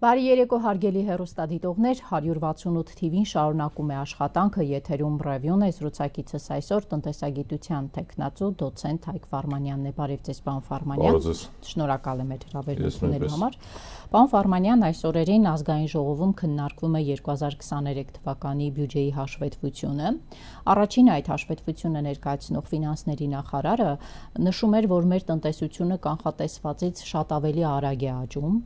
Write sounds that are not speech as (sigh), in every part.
Բարի երեկո հարգելի հերոստադիտողներ, 168 TV-ին շարունակում է աշխատանքը եթերում ռևյուն է զրուցակիցս այսօր տնտեսագիտության տեխնացու դոցենտ Հայկ Վարմանյանն է։ Բարև ձեզ, պարոն Վարմանյան։ Շնորհակալ եմ հրավերությունների համար։ Պարոն Ֆարմանյան այս օրերին ազգային ժողովում քննարկվում է 2023 թվականի բյուջեի հաշվետվությունը։ Առաջին այդ հաշվետվությունը ներկայացնող ֆինանսների նախարարը նշում էր, որ մեր տնտեսությունը կանխատեսվածից շատ ավելի արագ է աճում։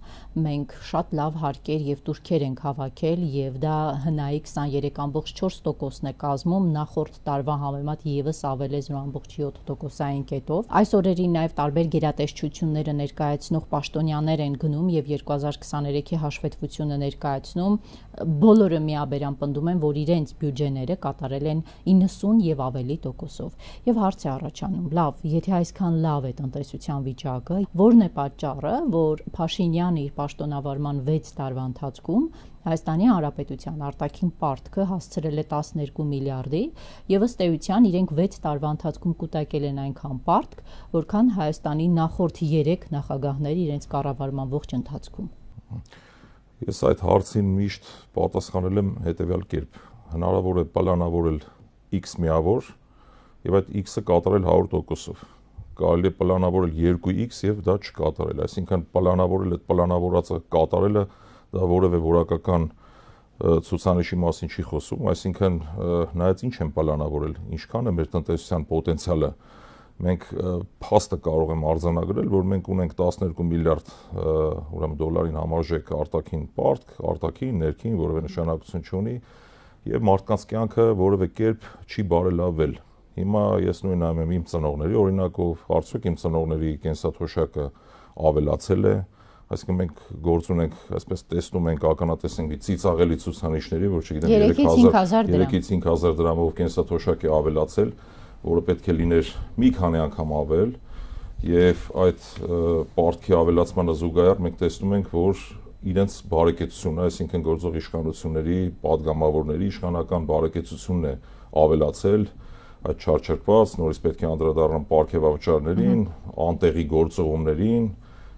Մենք շատ լավ հարկեր եւ դուրքեր ենք հավաքել եւ դա հնայի 23.4%-ն է կազմում նախորդ տարվա համեմատ եւս ավել է 0.7%-ային կետով։ Այս օրերին նաեւ տարբեր գերատեսչությունները ներկայացնող պաշտոնյաներ են գնում եւ 2023 2023-ի հաշվետվությունը ներկայացնում, բոլորը միաբերան պնդում են, որ իրենց բյուջեները կատարել են 90 եւ ավելի տոկոսով։ Եվ հարց է առաջանում. լավ, եթե այսքան լավ է տնտեսության վիճակը, ո՞րն է պատճառը, որ Փաշինյանը իր պաշտոնավարման 6 տարվա ընթացքում Հայաստանի Հանրապետության արտաքին պարտքը հասցրել է 12 միլիարդի եւ ըստ էության իրենք 6 տարվա ընթացքում կուտակել են այնքան պարտք, որքան Հայաստանի նախորդ 3 նախագահները իրենց կառավարման ողջ ընթացքում։ Ես այդ հարցին միշտ պատասխանել եմ հետեւյալ կերպ. հնարավոր է պլանավորել X միավոր եւ այդ X-ը կատարել 100%-ով կարելի է պլանավորել 2x եւ դա չկատարել այսինքն պլանավորել այդ պլանավորածը կատարելը դա որևէ որակական ցուցանիշի մասին չի խոսում, այսինքն նայած ինչ են պլանավորել, ինչքան է մեր տնտեսության պոտենցիալը մենք փաստը կարող եմ արձանագրել, որ մենք ունենք 12 միլիարդ ուրեմն դոլարին համարժեք արտաքին պարտք, արտաքին, ներքին, որևէ նշանակություն չունի եւ մարդկանց կյանքը որևէ կերպ չի բարելավել։ Հիմա ես նույն նայում եմ իմ ծնողների օրինակով, արդյոք իմ ծնողների կենսաթոշակը ավելացել է, այսինքն մենք գործ ունենք, այսպես տեսնում ենք, ականատեսենք ծիծաղելի ցուցանիշների, որ չգիտեմ 3000 3-ից 5000 դրամով կենսաթոշակ է ավելացել, որը պետք է լիներ մի քանի անգամ ավել, եւ այդ պարտքի ավելացմանը զուգահեռ մենք տեսնում ենք, որ իրենց բարեկեցությունը, այսինքն գործող իշխանությունների, падգամավորների իշխանական բարեկեցությունն է ավելացել այդ չարչարված, նորից պետք է անդրադառնան պարգևավճարներին, անտեղի գործողումներին,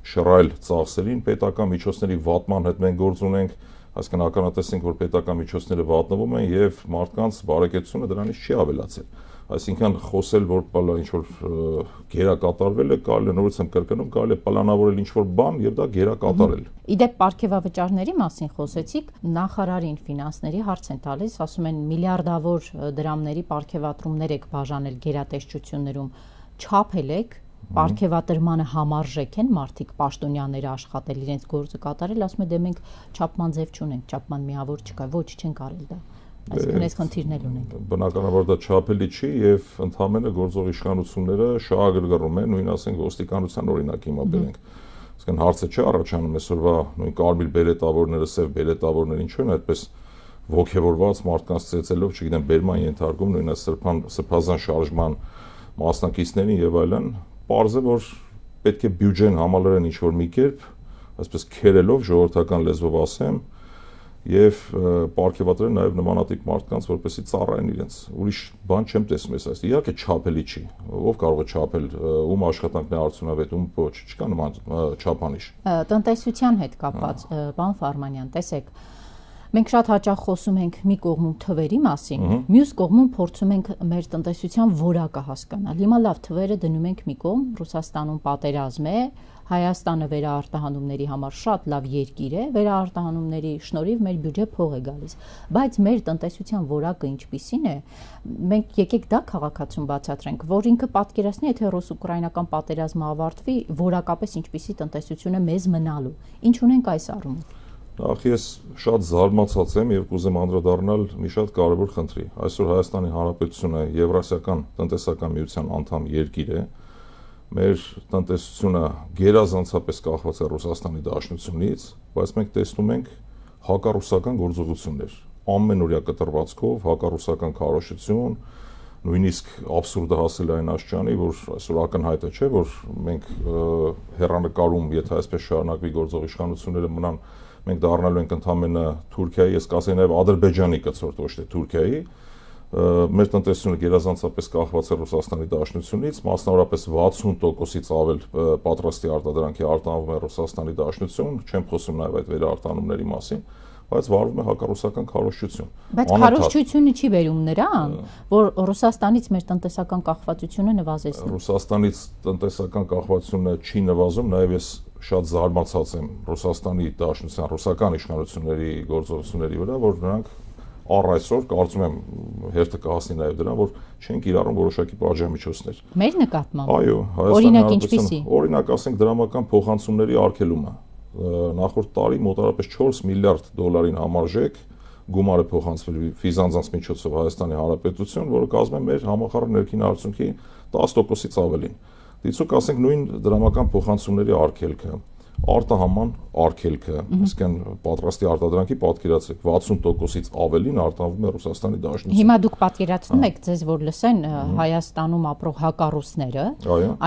շռայլ ծախսերին, պետական միջոցների վատման հետ մենք գործ ունենք, այսինքն ականատեսենք, որ պետական միջոցները վատնվում են եւ մարդկանց բարեկեցությունը դրանից չի ավելացել այսինքն խոսել որ բալա ինչ որ գերակատարվել է կարելի նորից եմ կրկնում կարելի է պլանավորել ինչ որ բան եւ դա գերակատարել իդեպ ապարքեվավճարների մասին խոսեցիք նախարարին ֆինանսների հարց են տալիս ասում են միլիարդավոր դրամների ապարքեվատրումներ եք բաժանել գերատեսչություններում չափել եք Պարքեվատրմանը համարժեք են մարդիկ պաշտոնյաները աշխատել իրենց գործը կատարել, ասում է դե մենք չափման ձև չունենք, չափման միավոր չկա, ոչ չեն կարել դա։ Այսինքն այս խնդիրներ ունենք։ Բնականաբար դա չափելի չի եւ ընդհանրապես գործող իշխանությունները շահագրգռում են, նույն ասենք ոստիկանության օրինակ հիմա բերենք։ Այսինքն հարցը չի առաջանում այսօրվա նույն կարմիր բերետավորները, սև բերետավորները ինչու են այդպես ողջևորված մարդկանց ծեծելով, չգիտեմ, բերման ենթարկում նույն սրբան սրբազան շարժման մասնակիցներին եւ այլն, Պարզը որ պետք է բյուջեն համալրեն ինչ որ մի կերպ, այսպես քերելով ժողովրդական լեզվով ասեմ, եւ ապարքեվատրել նաեւ նմանատիպ մարդկանց, որպեսի ծառայեն իրենց։ Ուրիշ բան չեմ տեսնում ես այս։ Իհարկե չափելի չի։ Ով կարող է չափել ում աշխատանքն է արդյունավետ, ում ոչ, չկա նման չափանիշ։ Տնտեսության հետ կապված, բան Ֆարմանյան, տեսեք, Մենք շատ հաճախ խոսում ենք մի կողմում թվերի մասին, մյուս կողմում փորձում ենք մեր տնտեսության որակը հասկանալ։ Հիմա լավ թվերը դնում ենք մի կողմ, Ռուսաստանում պատերազմ է, Հայաստանը վերաարտահանումների համար շատ լավ երկիր է, վերաարտահանումների շնորհիվ մեր բյուջե փող է գալիս, բայց մեր տնտեսության որակը ինչպիսին է, մենք եկեք դա քաղաքացուն բացատրենք, որ ինքը պատկերացնի, եթե ռուս-ուկրաինական պատերազմը ավարտվի, որակապես ինչպիսի տնտեսություն է մեզ մնալու։ Ինչ ունենք այս առումով։ Նախ ես շատ զարմացած եմ եւ կուզեմ անդրադառնալ մի շատ կարևոր խնդրի։ Այսօր Հայաստանի Հանրապետությունը Եվրասիական տնտեսական միության անդամ երկիր է։ Մեր տնտեսությունը գերազանցապես կախված է Ռուսաստանի Դաշնությունից, բայց մենք տեսնում ենք հակառուսական գործողություններ։ Ամենօրյա կտրվածքով հակառուսական քարոշություն, նույնիսկ абսուրդը հասել այն աշճանի, որ այսօր ակնհայտ է, չէ, որ մենք հերանեկարում, եթե այսպես շարունակվի գործող իշխանությունները մնան մենք դառնալու ենք ընդամենը Թուրքիայի, ես կասեի նաև Ադրբեջանի կցորդ ոչ թե Թուրքիայի, մեր տնտեսությունը գերազանցապես կախված է Ռուսաստանի Դաշնությունից, մասնավորապես 60%-ից ավել պատրաստի արտադրանքի արտանվում է Ռուսաստանի Դաշնություն, չեմ խոսում նաև այդ վերարտանումների մասին, բայց վարվում է հակառուսական քարոշչություն։ Բայց քարոշչությունը չի վերում նրան, որ Ռուսաստանից մեր տնտեսական կախվածությունը նվազեցնի։ Ռուսաստանից տնտեսական կախվածությունը չի նվազում, նաև ես շատ զարմացած եմ Ռուսաստանի Դաշնության ռուսական իշխանությունների գործողությունների վրա, որ նրանք առ այսօր կարծում եմ հերթը կհասնի նաև դրան, որ չեն կիրառում որոշակի պատժամիջոցներ։ Մեր նկատմամբ։ Այո, Հայաստանի Օրինակ ինչպիսի։ Օրինակ ասենք դրամական փոխանցումների արգելումը նախորդ տարի մոտարապես 4 միլիարդ դոլարին համարժեք գումարը փոխանցվել ֆիզանձանց միջոցով Հայաստանի Հանրապետություն, որը կազմում է մեր համախառն ներքին արդյունքի 10%-ից ավելին։ Դիցուկ ասենք նույն դրամական փոխանցումների արգելքը, արտահաման արգելքը, այսինքն պատրաստի արտադրանքի պատկերացրեք 60%-ից ավելին արտանվում է Ռուսաստանի Դաշնություն։ Հիմա դուք պատկերացնում եք ձեզ, որ լսեն Հայաստանում ապրող հակառուսները,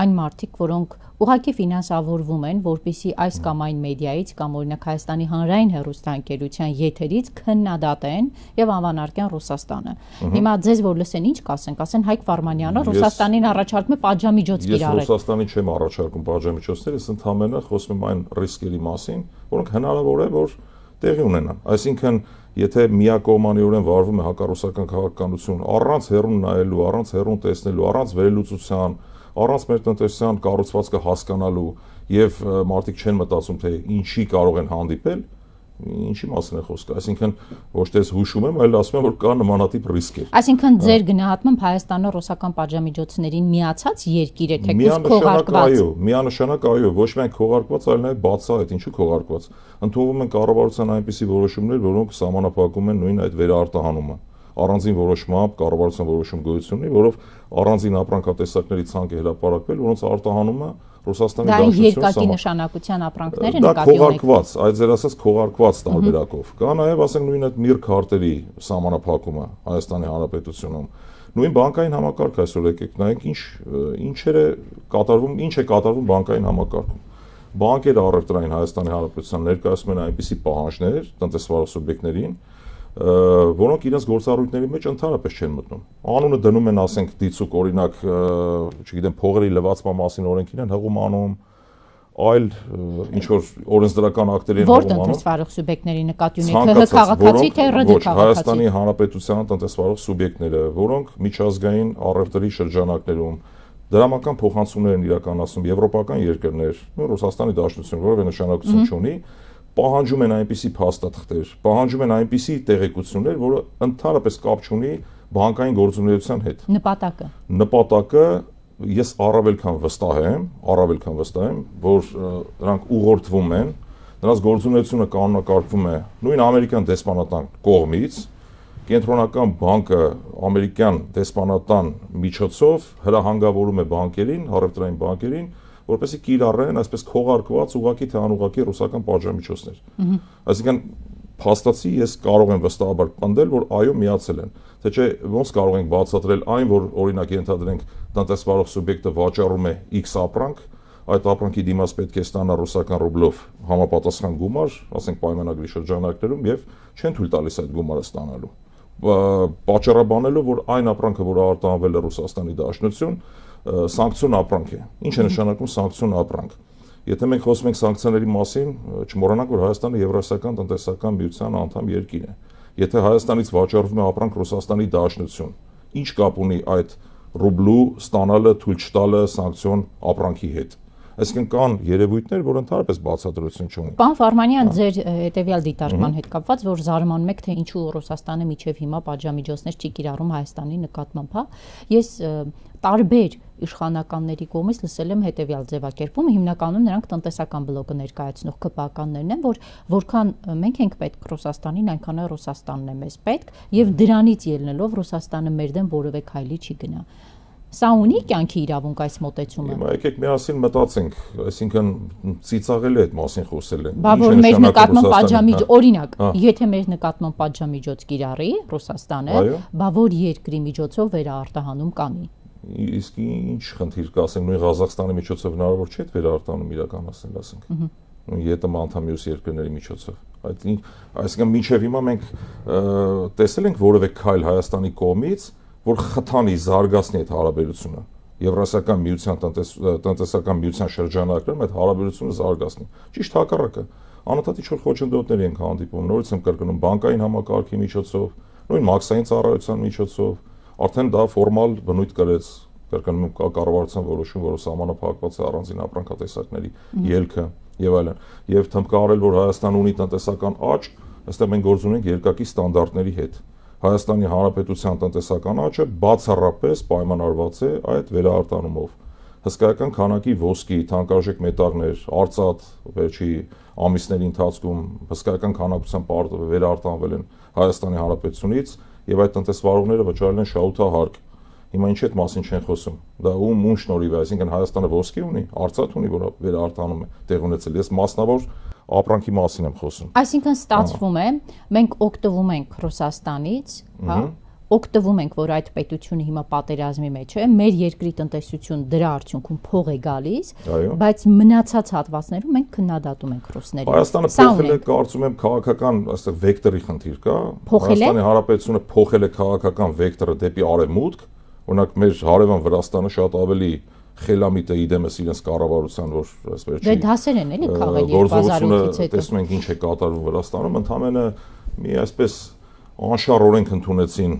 այն մարդիկ, որոնք ուղակի ֆինանսավորվում են, որpիսի այս կամ այն մեդիայից կամ օրինակ Հայաստանի հանրային հեռուստաընկերության եթերից քննադատեն եւ անվանարկեն Ռուսաստանը։ Հիմա ձեզ որ լսեն ինչ կասեն, կասեն Հայկ Վարմանյանը Ռուսաստանին առաջարկում է պատժամիջոց կիրառել։ Ես Ռուսաստանին չեմ առաջարկում պատժամիջոցներ, ես ընդհանրապես խոսում եմ այն ռիսկերի մասին, որոնք հնարավոր է որ տեղի ունենան։ Այսինքն եթե միակողմանիորեն վարվում է հակառուսական քաղաքականություն առանց հերուն նայելու, առանց հերուն տեսնելու, առանց վերելուծության, առանց մեր տնտեսության կառուցվածքը հասկանալու եւ մարդիկ չեն մտածում թե ինչի կարող են հանդիպել, ինչի մասին է խոսքը, այսինքն ոչ թե հուշում եմ, այլ ասում եմ, որ կա նմանատիպ ռիսկեր։ Այսինքն ձեր գնահատմամբ Հայաստանը ռուսական պատժամիջոցներին միացած երկիր է, թե քողարկված։ Այո, միանշանակ այո, ոչ միայն քողարկված, այլ նաև բացահայտ, ինչու քողարկված։ Ընդունվում են կառավարության այնպիսի որոշումներ, որոնք սահմանափակում են նույն այդ վերարտահանումը առանձին որոշմամբ կառավարության որոշում գոյություն ունի, որով առանձին ապրանքատեսակների ցանկ է հրապարակվել, որոնց արտահանումը Ռուսաստանի Դաշնությունը երկակի նշանակության ապրանքները նկատի ունեք։ Դա քողարկված, այդ ձեր ասած քողարկված տարբերակով։ Կա նաև ասենք նույն այդ միր քարտերի սահմանափակումը Հայաստանի Հանրապետությունում։ Նույն բանկային համակարգ այսօր եկեք նայեք ինչ ինչեր է կատարվում, ինչ է կատարվում բանկային համակարգում բանկերը առևտրային Հայաստանի Հանրապետության ներկայացնում են այնպիսի պահանջներ տնտեսվարող սուբյեկտներին, որոնք իրենց գործառույթների մեջ ընդհանրապես չեն մտնում։ Անունը դնում են, ասենք, դիցուկ օրինակ, չգիտեմ, փողերի լվացման մասին օրենքին են հղում անում, այլ ինչ որ օրենսդրական ակտերի են հղում անում։ Որտեղ տնտեսվարող սուբյեկտների նկատի ունեք ՀՀ քաղաքացի թե ՌԴ քաղաքացի։ Հայաստանի Հանրապետության տնտեսվարող սուբյեկտները, որոնք միջազգային առևտրի շրջանակներում դրամական փոխանցումներ են իրականացնում եվրոպական երկրներ, նույն Ռուսաստանի Դաշնություն, որը նշանակություն չունի, պահանջում են այնպիսի փաստաթղթեր, պահանջում են այնպիսի տեղեկություններ, որը ընդհանրապես կապ չունի բանկային գործունեության հետ։ Նպատակը։ Նպատակը ես առավել քան վստահ եմ, առավել քան վստահ եմ, որ նրանք ուղղորդվում են, նրանց գործունեությունը կանոնակարգվում է նույն ամերիկյան դեսպանատան կողմից, կենտրոնական բանկը ամերիկյան դեսպանատան միջոցով հրահանգավորում է բանկերին, առևտրային բանկերին, որպեսզի կիրառեն այսպես քողարկված ուղակի թե անուղակի ռուսական պատժամիջոցներ։ Այսինքն փաստացի ես կարող եմ վստահաբար պնդել, որ այո միացել են։ Թե չէ ոնց կարող ենք բացատրել այն, որ օրինակ ենթադրենք տնտեսվարող սուբյեկտը վաճառում է X ապրանք, այդ ապրանքի դիմաց պետք է ստանա ռուսական ռուբլով համապատասխան գումար, ասենք պայմանագրի շրջանակներում եւ չեն թույլ տալիս այդ գումարը ստանալու պատճառաբանելով որ այն ապրանքը, որը արտահանվել է Ռուսաստանի Դաշնություն, սանկցիոն ապրանք է։ Ինչ է նշանակում սանկցիոն ապրանք։ Եթե մենք խոսում ենք սանկցիաների մասին, չմոռանանք, որ Հայաստանը Եվրասիական տնտեսական միության անդամ երկիր է։ Եթե Հայաստանից վաճառվում է ապրանք Ռուսաստանի Դաշնություն, ինչ կապ ունի այդ ռուբլու ստանալը, թույլ չտալը սանկցիոն ապրանքի հետ։ Այսինքն կան երևույթներ, որ ընդհանրապես բացատրություն չունեն։ Պարոն Ֆարմանյան, ձեր հետեւյալ դիտարկման հետ կապված, որ զարմանում եք, թե ինչու Ռուսաստանը միջև հիմա պատժամիջոցներ չի կիրառում Հայաստանի նկատմամբ, հա։ Ես տարբեր իշխանականների կողմից լսել եմ հետեւյալ ձևակերպում, հիմնականում նրանք տնտեսական բլոկը ներկայացնող կպականներն են, որ որքան մենք ենք պետք Ռուսաստանին, այնքան է Ռուսաստանն է մեզ պետք, եւ դրանից ելնելով Ռուսաստանը մեր դեմ որևէ քայլի չի գնա։ Սա ունի կյանքի իրավունք այս մոտեցումը։ Հիմա եկեք միասին մտածենք, այսինքն ծիծաղել է այդ մասին խոսել են։ Բա որ մեր նկատմամբ պատժամիջ, օրինակ, եթե մեր նկատմամբ պատժամիջոց կիրառի Ռուսաստանը, բա որ երկրի միջոցով վերարտահանում կանի իսկ ինչ խնդիր կա, ասենք նույն Ղազախստանի միջոցով հնարավոր չէ վերարտանում իրականացնել, ասենք։ ԵՏՄ անդամ մյուս երկրների միջոցով։ Այդ այսինքն մինչև հիմա մենք տեսել ենք որևէ քայլ Հայաստանի կողմից, որ խթանի զարգացնի այդ հարաբերությունը Եվրասիական միության տնտեսական միության շրջանակներում այդ հարաբերությունը զարգացնի։ Ճիշտ հակառակը։ Անընդհատ ինչ-որ խոչընդոտներ ենք հանդիպում, նորից եմ կրկնում բանկային համակարգի միջոցով, նույն մաքսային ծառայության միջոցով, արդեն դա ֆորմալ բնույթ կրեց կրկնում կա կառավարության որոշում, որը սահմանափակված է առանձին ապրանքատեսակների ելքը եւ այլն։ Եվ թմկարել, որ Հայաստանը ունի տնտեսական աճ, ըստ մենք գործ ունենք երկակի ստանդարտների հետ։ Հայաստանի Հանրապետության տնտեսական աճը բացառապես պայմանավորված է այդ վերարտանումով։ Հսկայական քանակի ոսկի, թանկարժեք մետաղներ, արծաթ վերջի ամիսների ընթացքում հսկայական քանակությամբ վերարտանվել են Հայաստանի Հանրապետությունից եւ այդ տնտեսվարողները վճարել են շահութահարկ Հիմա ինչ այդ մասին չեն խոսում։ Դա ում ում շնորհիվ է, այսինքն Հայաստանը ոսկի ունի, արծաթ ունի, որ վերարտանում է տեղ ունեցել։ Ես մասնավոր ապրանքի մասին եմ խոսում։ Այսինքն ստացվում է, մենք օգտվում ենք Ռուսաստանից, հա, օգտվում ենք, որ այդ պետությունը հիմա պատերազմի մեջ է, մեր երկրի տնտեսություն դրա արդյունքում փող է գալիս, բայց մնացած հատվածներում մենք քննադատում ենք ռուսներին։ Հայաստանը փոխել է, կարծում եմ, քաղաքական, այստեղ վեկտորի խնդիր կա։ Հայաստանի Հանրապետությունը փոխել է քաղաքական վեկտորը դեպի արևմուտք, Օրինակ մեր հարևան Վրաստանը շատ ավելի խելամիտ է իդեմս իրենց կառավարության, որ այսպես չի։ Դե դասեր են էլի քաղել 2008-ից հետո։ Տեսնում ենք ինչ է կատարվում Վրաստանում, ընդհանրապես մի այսպես անշար օրենք ընդունեցին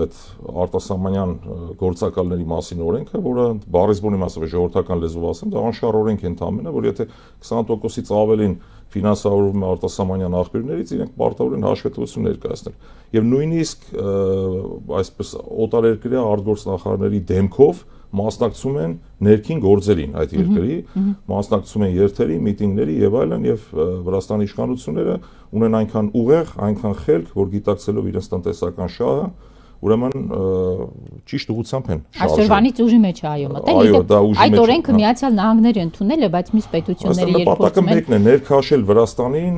այդ արտասահմանյան գործակալների մասին օրենքը, որը բարիզբոնի մասով ժողովրդական լեզվով ասեմ, դա անշար օրենք է ընդամենը, որ եթե 20%-ից ավելին ֆինանսավորվում է արտասահմանյան աղբյուրներից, իրենք պարտավոր են հաշվետվություն ներկայացնել։ Եվ նույնիսկ այսպես օտարերկրյա արտգործնախարարների դեմքով մասնակցում են ներքին գործերին այդ երկրի, մասնակցում են երթերի, միտինգների եւ այլն եւ Վրաստանի իշխանությունները ունեն այնքան ուղեղ, այնքան խելք, որ գիտակցելով իրենց տնտեսական շահը, ուրեմն ճիշտ ուղությամբ են շարժում։ Այսօրվանից ուժի մեջ է այո մտել։ Այո, դա ուժի մեջ։ Այդ օրենքը Միացյալ Նահանգները ընդունել է, բայց մյուս պետությունները երկրորդ նպատակը մեկն է ներքաշել Վրաստանին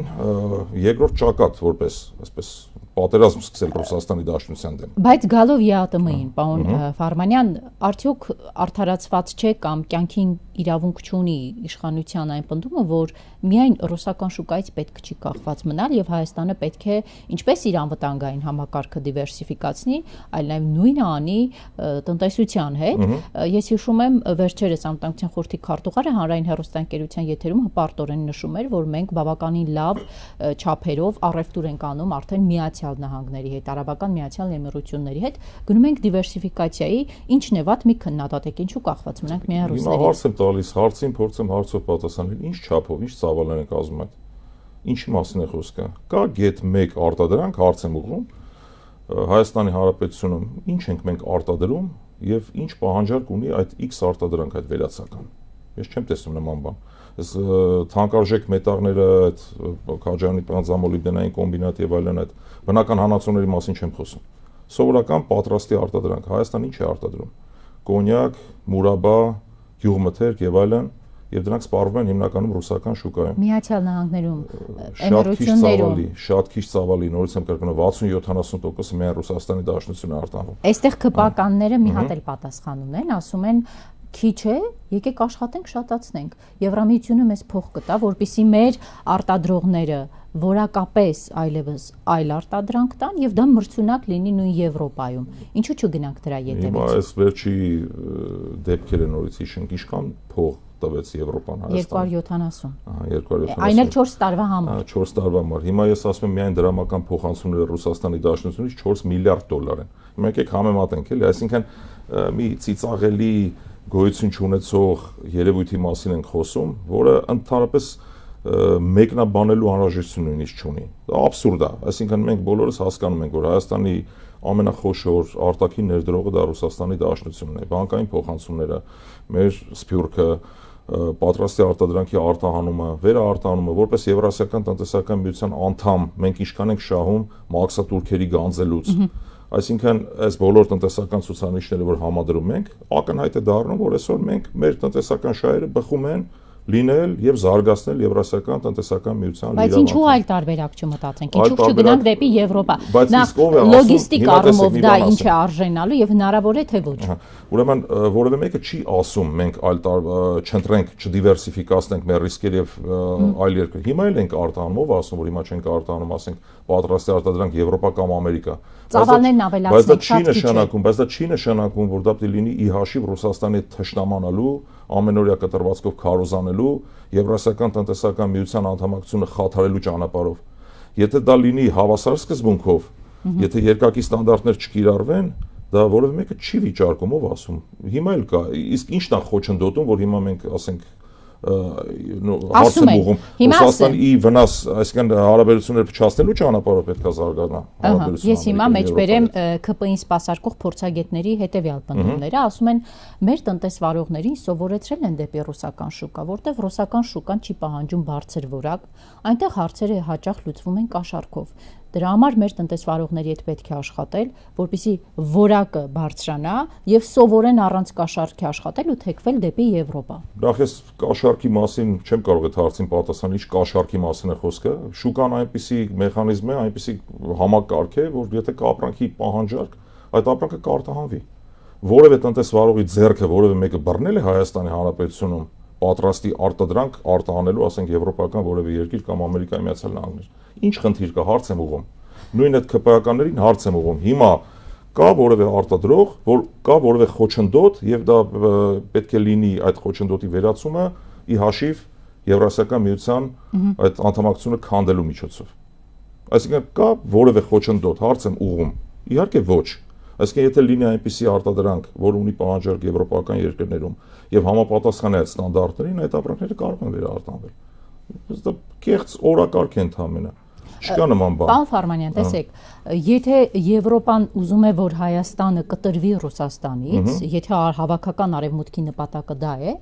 երկրորդ ճակատ որպես, այսպես պատերազմ սկսել Ռուսաստանի Դաշնության դեմ։ Բայց գալով ԵԱՏՄ-ին, պարոն Ֆարմանյան, արդյոք արդարացված չէ կամ կյանքին իրավունք չունի իշխանության այն պնդումը, որ միայն ռուսական շուկայից պետք չի կախված մնալ եւ Հայաստանը պետք է ինչպես իր անվտանգային համակարգը դիվերսիֆիկացնի, այլ նաեւ նույնը անի տնտեսության հետ։ Ես հիշում եմ վերջերս անվտանգության խորհրդի քարտուղարը հանրային հեռուստաընկերության եթերում հպարտորեն նշում էր, որ մենք բավականին լավ չափերով առևտուր ենք անում արդեն Միացյալ Նահանգների հետ, Արաբական Միացյալ Էմիրությունների հետ, գնում ենք դիվերսիֆիկացիայի, ինչն է վատ մի քննադատեք, ինչու կախված մնանք միայն ռուսներից տալիս հարցին, փորձեմ հարցով պատասխանել, ինչ չափով, ինչ ծավալներ են կազմում այդ։ Ինչի մասին է խոսքը։ Կա գետ 1 արտադրանք, հարց եմ ուղղում Հայաստանի Հանրապետությունում ինչ ենք մենք արտադրում եւ ինչ պահանջարկ ունի այդ X արտադրանք այդ վերացական։ Ես չեմ տեսնում նման բան։ թանկարժեք մետաղները, այդ քաջանի տրանզամոլիբդենային կոմբինատ եւ այլն այդ բնական հանածոների մասին չեմ խոսում։ Սովորական պատրաստի արտադրանք Հայաստան ինչ է արտադրում։ Կոնյակ, մուրաբա, գյուղմթերք եւ այլն եւ դրանք սպառվում են հիմնականում ռուսական շուկայում։ Միացյալ Նահանգներում էմիրություններում շատ քիչ ծավալի, նորից եմ կրկնում 60-70%-ը միայն Ռուսաստանի Դաշնությունն է արտահանում։ Այստեղ քպականները մի հատ էլ պատասխան ունեն, ասում են քիչ է, եկեք աշխատենք, շատացնենք։ Եվրամիությունը մեզ փող կտա, որpիսի մեր արտադրողները որակապես այլևս այլ արտադրանք տան եւ դա մրցունակ լինի նույն Եվրոպայում։ Ինչու՞ չգնանք դրա ետևից։ Հիմա այս վերջի դեպքերը նորից հիշենք, ինչքան փող տվեց Եվրոպան Հայաստան 270։ Ահա 270։ Այն էլ 4 տարվա համար։ Ահա 4 տարվա համար։ Հիմա ես ասում եմ միայն դրամական փոխանցումները Ռուսաստանի Դաշնությունից 4 միլիարդ դոլար են։ Հիմա եկեք համեմատենք, էլի, այսինքն մի ծիծաղելի գոյություն չունեցող երևույթի մասին ենք խոսում, որը ընդհանրապես մեկնաբանելու անհրաժեշտություն նույնիսկ չունի։ Դա աբսուրդ է։ Այսինքն մենք բոլորս հասկանում ենք, որ Հայաստանի ամենախոշոր արտաքին ներդրողը դա Ռուսաստանի Դաշնությունն է։ Բանկային փոխանցումները, մեր սփյուռքը, պատրաստի արտադրանքի արտահանումը, վերարտահանումը, որպես Եվրասիական տնտեսական միության անդամ, մենք ինչքան ենք շահում մաքսատուրքերի գանձելուց։ Այսինքն այս բոլոր տնտեսական ցուցանիշները, որ համադրում ենք, ակնհայտ է դառնում, որ այսօր մենք մեր տնտեսական շահերը բխում են լինել եւ զարգացնել Եվրասիական տնտեսական միության լիրավ։ Բայց ինչու այլ տարբերակ չմտածենք։ Ինչու չգնանք դեպի Եվրոպա։ Նախ լոգիստիկ առումով դա ինչ է արժենալու եւ հնարավոր է թե ոչ։ Ուրեմն որևէ մեկը չի ասում մենք այլ չընտրենք, չդիվերսիֆիկացնենք մեր ռիսկերը եւ այլ երկրներ։ Հիմա էլ ենք արտահանումով ասում, որ հիմա չենք արտահանում, ասենք պատրաստ է արտադրանք Եվրոպա կամ Ամերիկա։ Ծավալներն է։ Բայց դա չի նշանակում, բայց դա չի նշանակում, որ դա պետք է լինի ի հաշիվ Ռուսաստանի թշնամանալու ամենօրյա կտրվածքով քարոզանելու Եվրասիական տնտեսական միության անդամակցությունը խաթարելու ճանապարհով։ Եթե դա լինի հավասար սկզբունքով, եթե երկակի ստանդարտներ չկիրառվեն, դա որևէ մեկը չի վիճարկում, ով ասում։ Հիմա էլ կա, իսկ ի՞նչն է խոչընդոտում, որ հիմա մենք ասենք հարցը ուղում Ռուսաստանի վնաս, այսինքն հարաբերությունները փչացնելու ճանապարհով պետք է զարգանա հարաբերությունները։ Ես հիմա մեջ բերեմ ԿՊ-ին սպասարկող փորձագետների հետևյալ պնդումները, ասում են մեր տնտեսվարողներին սովորեցրել են դեպի ռուսական շուկա, որտեղ ռուսական շուկան չի պահանջում բարձր որակ, այնտեղ հարցերը հաճախ լուծվում են կաշառքով։ Դրա համար մեր տնտեսվարողների հետ պետք է աշխատել, որպիսի որակը բարձրանա եւ սովորեն առանց կաշառքի աշխատել ու թեքվել դեպի Եվրոպա։ Նախ ես կաշառքի մասին չեմ կարող այդ հարցին պատասխանել, ինչ կաշառքի մասին է խոսքը։ Շուկան այնպիսի մեխանիզմ է, այնպիսի համակարգ է, որ եթե կա ապրանքի պահանջարկ, այդ ապրանքը կարտահանվի։ Որևէ տնտեսվարողի ձեռքը որևէ մեկը բռնել է Հայաստանի Հանրապետությունում պատրաստի արտադրանք արտահանելու, ասենք եվրոպական որևէ երկիր կամ Ամերիկայի Միացյալ Նահանգներ Ինչ խնդիր կա, հարց եմ ուղում։ Նույն այդ ԿՊԱ-ականներին հարց եմ ուղում։ Հիմա կա որևէ արտադրող, որ կա որևէ խոչընդոտ եւ դա պետք է լինի այդ խոչընդոտի վերացումը ի հաշիվ Եվրասիական միության այդ անդամակցությունը քանդելու միջոցով։ Այսինքն կա որևէ խոչընդոտ, հարց եմ ուղում։ Իհարկե ոչ։ Այսինքն եթե լինի այնպիսի արտադրանք, որ ունի պահանջարկ եվրոպական երկրներում եւ համապատասխան է այդ ստանդարտներին, այդ ապրանքները կարող են վերարտանվել։ Դա կեղծ օրակարգ է ընդհանրապես Չկա նման բան։ Պարոն Ֆարմանյան, տեսեք, եթե Եվրոպան ուզում է, որ Հայաստանը կտրվի Ռուսաստանից, եթե հավաքական արևմուտքի նպատակը դա է,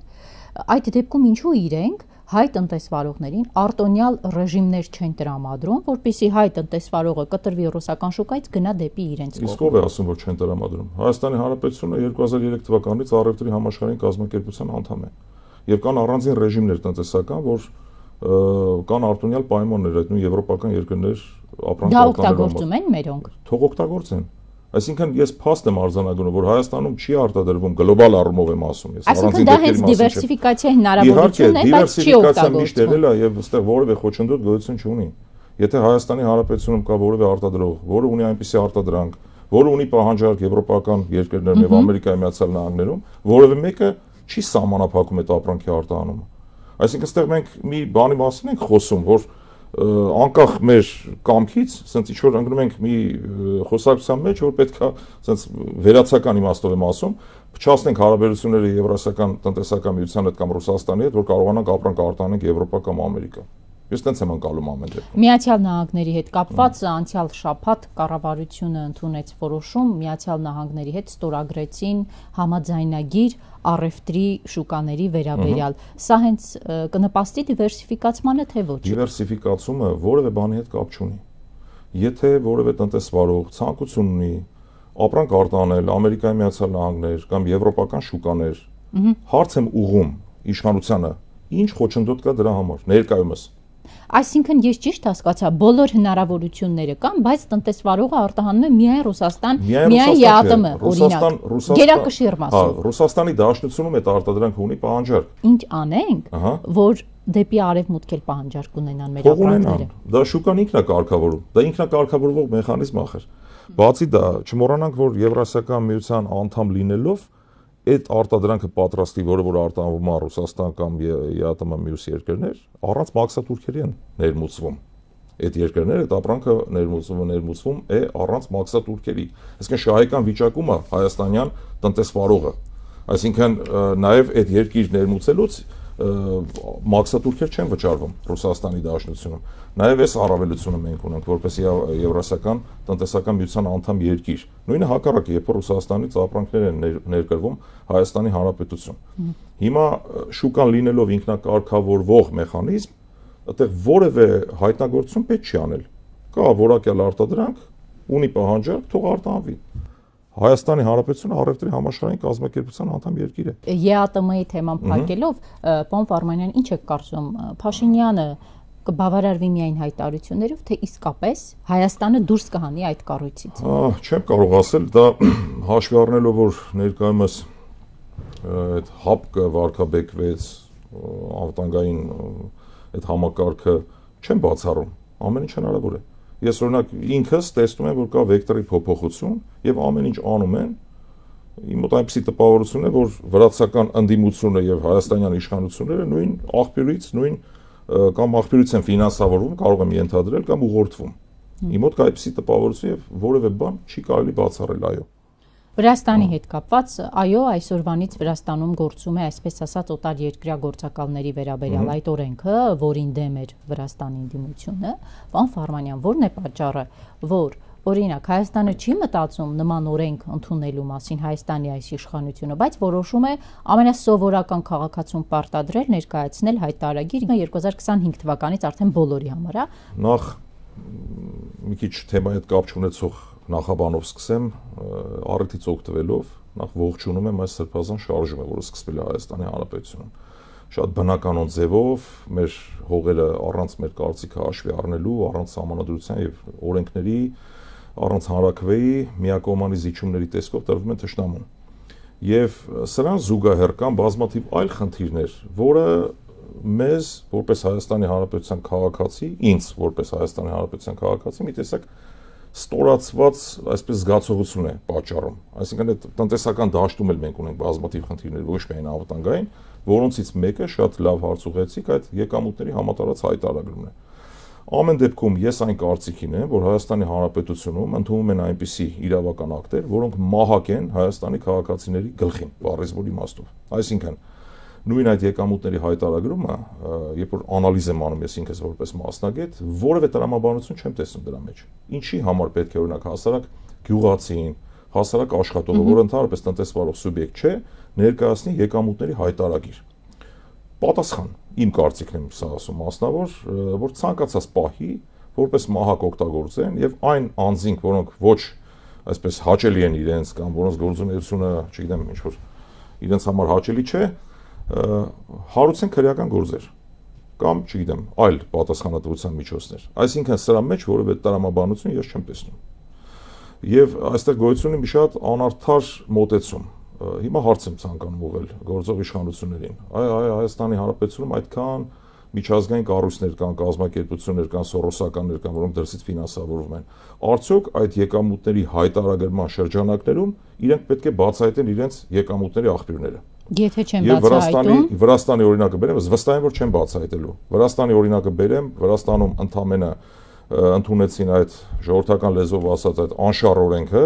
այդ դեպքում ինչու իրենք հայ տնտեսվարողներին արտոնյալ ռեժիմներ չեն տրամադրում, որpիսի հայ տնտեսվարողը կտրվի ռուսական շուկայից գնա դեպի իրենց կողմ։ Իսկ ով է ասում, որ չեն տրամադրում։ Հայաստանի Հանրապետությունը 2003 թվականից առևտրի համաշխարհային կազմակերպության անդամ է։ Եվ կան առանձին ռեժիմներ տնտեսական, որ կան արտոնյալ պայմաններ այդ նույն եվրոպական երկրներ ապրանք դա օգտագործում են մերոնք թող օգտագործեն Այսինքն ես փաստ եմ արձանագրում, որ Հայաստանում չի արտադրվում գլոբալ առումով եմ ասում ես։ Այսինքն դա հենց դիվերսիֆիկացիա հնարավորությունն է, բայց չի օգտագործվում։ միշտ եղել է եւ այստեղ որևէ խոչընդոտ գոյություն չունի։ Եթե Հայաստանի Հանրապետությունում կա որևէ արտադրող, որը ունի այնպիսի արտադրանք, որը ունի պահանջարկ եվրոպական երկրներում եւ Ամերիկայի Միացյալ Նահանգներում, որևէ մեկը չի սահմանափակում այդ ապրանքի արտահանումը։ Այսինքն այստեղ մենք մի բանի մասին ենք խոսում, որ անկախ մեր կամքից, ասենց ինչ որ ընկնում ենք մի խոսակցության մեջ, որ պետքա ասենց վերացական իմաստով եմ ասում, փչացնենք հարաբերությունները Եվրասիական տնտեսական միության հետ կամ Ռուսաստանի հետ, որ կարողանանք ապրանք արտանենք Եվրոպա կամ Ամերիկա։ Ես տենց եմ անցալում ամեն դեպքում։ Միացյալ Նահանգների հետ կապված անցյալ շաբաթ կառավարությունը ընդունեց որոշում Միացյալ Նահանգների հետ ստորագրեցին համաձայնագիր առևտրի շուկաների վերաբերյալ։ Սա հենց կնպաստի դիվերսիֆիկացմանը թե ոչ։ Դիվերսիֆիկացումը որևէ բանի հետ կապ չունի։ Եթե որևէ տնտեսվարող ցանկություն ունի ապրանք արտանել Ամերիկայի Միացյալ Նահանգներ կամ եվրոպական շուկաներ, հարց եմ ուղում իշխանությանը, ինչ խոչընդոտ կա դրա համար ներկայումս Այսինքն ես ճիշտ հասկացա, բոլոր հնարավորությունները կան, բայց տնտեսվարողը արտահանում է միայն Ռուսաստան, միայն ԵԱՏՄ, օրինակ։ Գերակշիռ մասով։ Հա, Ռուսաստանի Դաշնությունում այդ արտադրանքը ունի պահանջարկ։ Ինչ անենք, որ դեպի արևմուտք էլ պահանջարկ ունենան մեր ապրանքները։ Դա շուկան ինքն է կարգավորում։ Դա ինքն է կարգավորվող մեխանիզմ ախր։ Բացի դա, չմոռանանք, որ Եվրասիական միության անդամ լինելով այդ արտադրանքը պատրաստի, որը որ արտանվում է Ռուսաստան կամ ԵԱՏՄ մյուս երկրներ, առանց մաքսատուրքերի են ներմուծվում։ Այդ երկրները այդ ապրանքը ներմուծվում ներմուծվում է առանց մաքսատուրքերի։ Այսինքն շահեկան վիճակում է հայաստանյան տնտեսվարողը։ Այսինքն նաև այդ երկիր ներմուծելուց մաքսատուրքեր չեն վճարվում Ռուսաստանի Դաշնությունում։ Նաև այս առավելությունը մենք ունենք որպես Եվրասիական տնտեսական միության անդամ երկիր։ Նույնը հակառակը, երբ Ռուսաստանից ապրանքներ են ներկրվում Հայաստանի Հանրապետություն։ Հիմա շուկան լինելով ինքնակարգավորվող մեխանիզմ, այդտեղ որևէ հայտնագործություն պետք չի անել։ Կա որակյալ արտադրանք, ունի պահանջարկ, թող արտահանվի։ Հայաստանի Հանրապետությունը առևտրի համաշխարհային կազմակերպության անդամ երկիր է։ ԵԱՏՄ-ի թեման փակելով պարոն Վարմանյան ինչ է կարծում Փաշինյանը կբավարարվի միայն հայտարարություններով, թե իսկապես Հայաստանը դուրս կհանի այդ կառույցից։ Չեմ կարող ասել, դա (clears throat) հաշվի առնելով, որ ներկայումս այդ հապկը վարկաբեկվեց անվտանգային այդ համակարգը չեմ բացառում։ Ամեն ինչ հնարավոր է։ Ես օրինակ ինքս տեսնում եմ, որ կա վեկտորի փոփոխություն եւ ամեն ինչ անում են իմ մոտ այնպեսի տպավորություն է, որ վրացական ընդդիմությունը եւ հայաստանյան իշխանությունները նույն աղբյուրից, նույն կամ աղբյուրից են ֆինանսավորվում, կարող եմ ենթադրել կամ ուղղորդվում։ Իմ մոտ կա այնպեսի տպավորություն եւ որևէ բան չի կարելի բացառել, այո։ Վրաստանի հետ կապված, այո, այսօրվանից Վրաստանում գործում է, այսպես ասած, օտար երկրյա գործակալների վերաբերյալ այդ օրենքը, որին դեմ էր Վրաստանի ընդդիմությունը։ Պարոն Ֆարմանյան, ո՞րն է պատճառը, որ Օրինակ Հայաստանը չի մտածում նման օրենք ընդունելու մասին Հայաստանի այս իշխանությունը, բայց որոշում է ամենասովորական քաղաքացուն պարտադրել ներկայացնել հայտարարագիր 2025 թվականից արդեն բոլորի համար, հա։ Նախ մի քիչ թեմայի հետ կապ չունեցող նախաբանով սկսեմ, առիթից օգտվելով, նախ ողջունում եմ այս սրբազան շարժումը, որը սկսվել է Հայաստանի Հանրապետությունում։ Շատ բնականon ձևով մեր հողերը առանց մեր կարծիքը հաշվի առնելու, առանց համանadrության եւ օրենքների, առանց հանրակրվեի միակողմանի զիջումների տեսքով տրվում են ճշտամուն։ Եվ սրան զուգահեռ կան բազմաթիվ այլ խնդիրներ, որը մեզ որպես Հայաստանի Հանրապետության քաղաքացի, ինձ որպես Հայաստանի Հանրապետության քաղաքացի մի տեսակ ստորացված այսպես զգացողություն է պատճառում։ Այսինքն այդ տնտեսական դաշտում էլ մենք ունենք բազմաթիվ խնդիրներ, ոչ միայն անվտանգային, որոնցից մեկը շատ լավ հարց ուղեցիք այդ եկամուտների համատարած հայտարարումն է։ Ամեն դեպքում ես այն կարծիքին եմ, որ Հայաստանի Հանրապետությունում ընդունում են այնպիսի իրավական ակտեր, որոնք մահակ են Հայաստանի քաղաքացիների գլխին, բառեզբոր իմաստով։ Այսինքն նույն այդ եկամուտների հայտարարումը, երբ որ անալիզ եմ անում ես ինքս որպես մասնագետ, որևէ տրամաբանություն չեմ տեսնում դրա մեջ։ Ինչի համար պետք է օրինակ հասարակ գյուղացին, հասարակ աշխատողը, որը ընդհանրապես տնտեսվարող սուբյեկտ չէ, ներկայացնի եկամուտների հայտարարագիր։ Պատասխան իմ կարծիքն եմ սա ասում մասնավոր, որ ցանկացած պահի որպես մահակ օգտագործեն եւ այն անձինք, որոնք ոչ այսպես հաճելի են իրենց կամ որոնց գործունեությունը, չգիտեմ, ինչ որ իրենց համար հաճելի չէ, հարուցեն քրեական գործեր կամ, չգիտեմ, այլ պատասխանատվության միջոցներ։ Այսինքն սրա մեջ որևէ տրամաբանություն ես չեմ տեսնում։ Եվ այստեղ գոյություն ունի մի շատ անարդար մոտեցում։ Հիմա հարց եմ ցանկանում ուղղել գործող իշխանություններին։ Այ այ Հայաստանի Հանրապետությունում այդքան միջազգային կառույցներ կան, կազմակերպություններ կան, սորոսականներ կան, որոնք դրսից ֆինանսավորվում են։ Արդյոք այդ եկամուտների հայտարարման շրջանակներում իրենք պետք է բացահայտեն իրենց եկամուտների աղբյուրները։ Եթե չեն բացահայտում, Վրաստանի օրինակը բերեմ, վստահ եմ որ չեն բացահայտելու։ Վրաստանի օրինակը բերեմ, Վրաստանում ընդամենը ընդունեցին այդ ժողովրդական լեզվով ասած այդ անշար օրենքը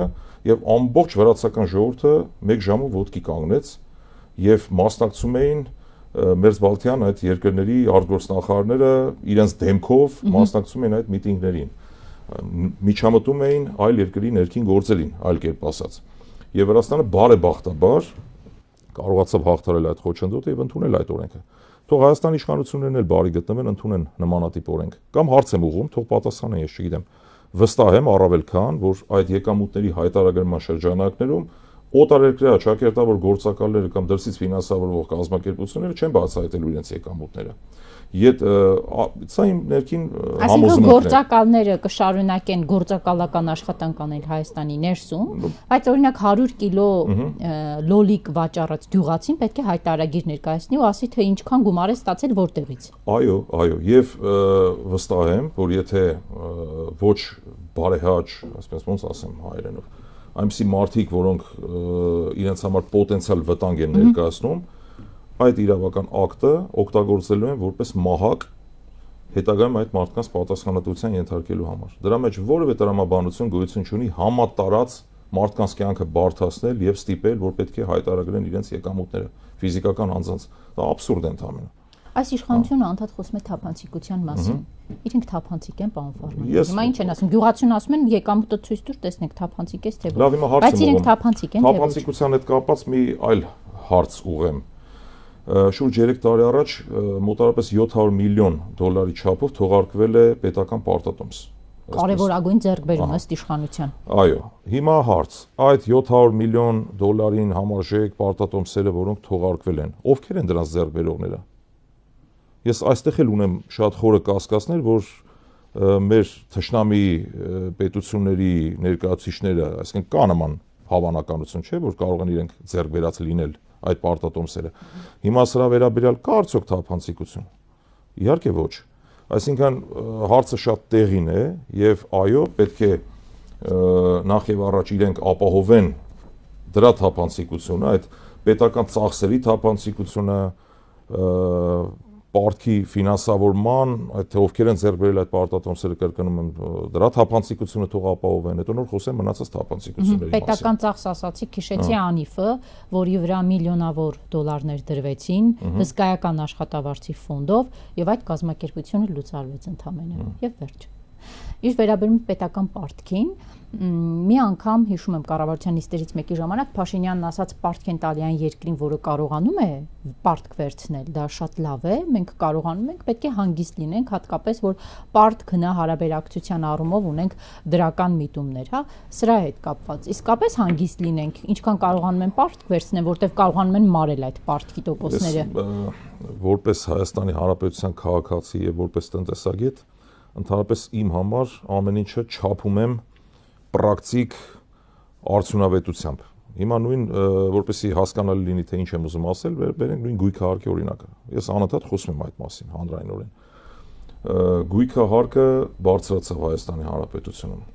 եւ ամբողջ վրացական ժողովուրդը 1 ժամով ոտքի կանգնեց եւ մասնակցում էին Մերձբալթյան այդ երկրների արտգործնախարարները իրենց դեմքով մասնակցում էին այդ միտինգներին միջամտում էին այլ երկրի ներքին գործերին, այլ կերպ ասած։ Եվ Վրաստանը բարեբախտաբար կարողացավ հաղթարել այդ խոչընդոտը եւ ընդունել այդ օրենքը։ Թող Հայաստանի իշխանություններն էլ բարի գտնվեն ընդունեն նմանատիպ օրենք։ Կամ հարց եմ ուղում, թող պատասխանեն, ես չգիտեմ։ Վստահ եմ առավել քան, որ այդ եկամուտների հայտարարման շրջանակներում օտարերկրյա ճակերտավոր գործակալները կամ դրսից ֆինանսավորող կազմակերպությունները չեն բացահայտելու իրենց եկամուտները Ետ սա իմ ներքին համոզմունքն է։ Այսինքն գործակալները կշարունակեն գործակալական աշխատանք անել Հայաստանի ներսում, բայց օրինակ 100 կիլո լոլիկ վաճառած գյուղացին պետք է հայտարարագիր ներկայացնի ու ասի թե ինչքան գումար է ստացել որտեղից։ Այո, այո, եւ վստահ եմ, որ եթե ոչ բարեհաճ, ասես ոնց ասեմ հայերենով, այնպիսի մարդիկ, որոնք իրենց համար պոտենցիալ վտանգ են ներկայացնում, այդ իրավական ակտը օգտագործելու են որպես մահակ հետագայում այդ մարդկանց պատասխանատվության ենթարկելու համար։ Դրա մեջ որևէ տրամաբանություն գոյություն չունի համատարած մարդկանց կյանքը բարթացնել եւ ստիպել, որ պետք է հայտարարեն իրենց եկամուտները ֆիզիկական անձանց։ Դա աբսուրդ է ընդհանրապես։ Այս իշխանությունը անդադ խոսում է թափանցիկության մասին։ Իրենք թափանցիկ են, պարոն Ֆարման։ Հիմա ինչ են ասում, գյուղացուն ասում են եկամուտը ցույց տուր, տեսնենք թափանցիկ ես թե ոչ։ Բայց իրենք թափանցիկ են, Թափանցիկության հետ կապված մի այլ հարց ուղեմ շուրջ 3 տարի առաջ մոտարապես 700 միլիոն դոլարի չափով թողարկվել է պետական պարտատոմս։ Կարևորագույն ձեռքբերում ըստ իշխանության։ Այո, հիմա հարց։ Այդ 700 միլիոն դոլարին համարժեք պարտատոմսերը, որոնք թողարկվել են, ովքեր են դրանց ձեռքբերողները։ Ես այստեղ էլ ունեմ շատ խորը կասկածներ, որ մեր թշնամի պետությունների ներկայացուցիչները, այսինքն կա նման հավանականություն չէ, որ կարող են իրենք ձեռք բերած լինել այդ պարտատոմսերը։ Հիմա սրա վերաբերյալ կա արդյոք թափանցիկություն։ Իհարկե ոչ։ Այսինքն հարցը շատ տեղին է եւ այո, պետք է նախ եւ առաջ իրենք ապահովեն դրա թափանցիկությունը, այդ պետական ծախսերի թափանցիկությունը, պարտքի ֆինանսավորման, այդ թե ովքեր են ձեռք բերել այդ պարտատոմսերը կրկնում եմ, դրա թափանցիկությունը թող ապահովեն, հետո նոր խոսեմ մնացած թափանցիկությունների մասին։ Պետական ծախս ասացի, քիշեցի անիֆը, որի վրա միլիոնավոր դոլարներ դրվեցին հսկայական աշխատավարձի ֆոնդով եւ այդ կազմակերպությունը լուծարվեց ընդամենը եւ վերջ։ Իր վերաբերում պետական պարտքին, մի անգամ հիշում եմ կառավարության նիստերից մեկի ժամանակ Փաշինյանն ասաց պարտքեն տալիան երկրին, որը կարողանում է պարտք վերցնել, դա շատ լավ է, մենք կարողանում ենք, պետք է հանգիստ լինենք, հատկապես որ պարտք հնա հարաբերակցության առումով ունենք դրական միտումներ, հա, սրա հետ կապված։ Իսկապես հանգիստ լինենք, ինչքան կարողանում են պարտք վերցնել, որտեվ կարողանում են մարել այդ պարտքի տոկոսները։ Որպես Հայաստանի Հանրապետության քաղաքացի եւ որպես տնտեսագետ, ընդհանրապես իմ համար ամեն ինչը չափում եմ պրակտիկ արդյունավետությամբ։ Հիմա նույն որպեսի հասկանալի լինի թե ինչ եմ ուզում ասել, բերենք նույն գույքը հարկի օրինակը։ Ես անընդհատ խոսում եմ այդ մասին հանրայնորեն։ Գույքը հարկը բարձրացավ Հայաստանի Հանրապետությունում։